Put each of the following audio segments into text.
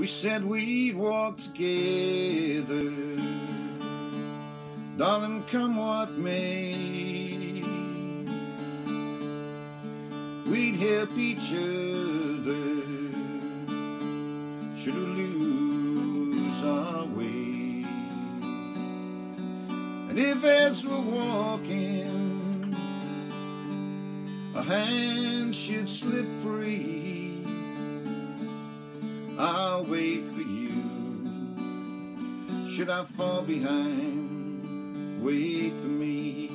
We said we'd walk together. Darling, come what may. We'd help each other. Should we lose our way. And if as we're walking, a hand should slip free. I'll wait for you. Should I fall behind, wait for me.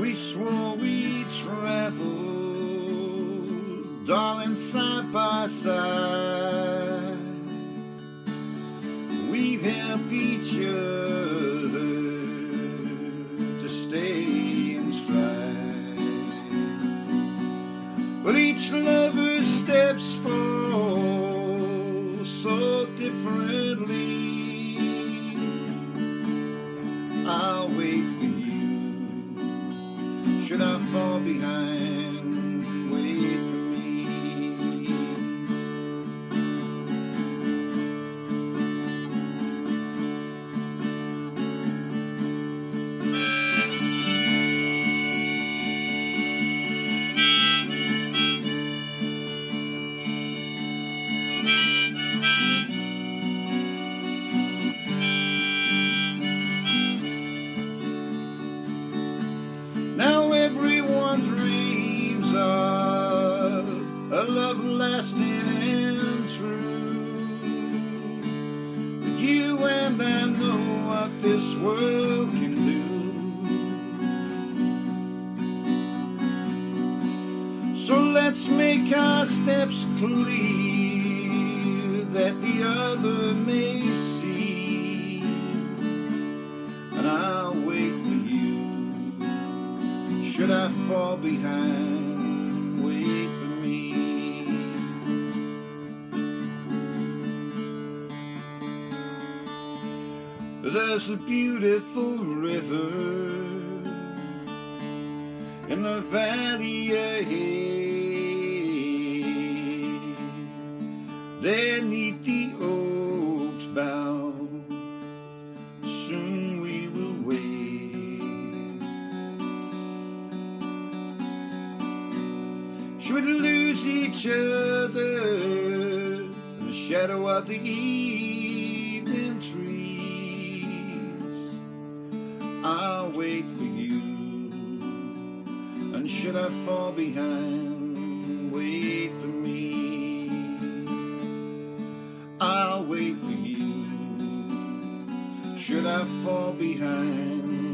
We swore we'd travel, darling, side by side. We've helped each other lover's steps fall so differently. I'll wait for you. Should I fall behind, world can do. So let's make our steps clear that the other may see. And I'll wait for you. Should I fall behind, There's a beautiful river in the valley ahead. There neath the oaks bough, soon we will wait. Should we lose each other in the shadow of the evening trees? Wait for you. And should I fall behind, wait for me. I'll wait for you. Should I fall behind?